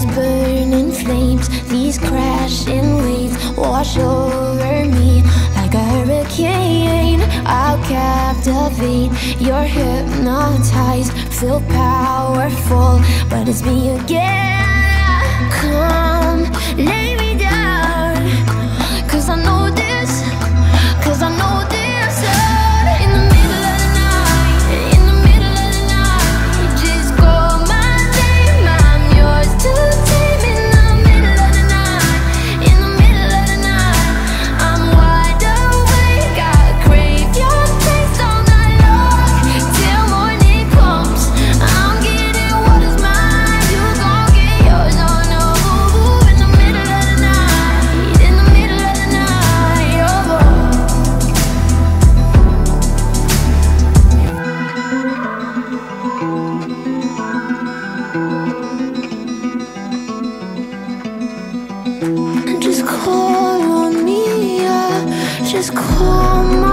These burning flames, these crashing waves wash over me like a hurricane. I'll captivate, you're hypnotized, feel powerful, but it's me again. Come, lay is calm.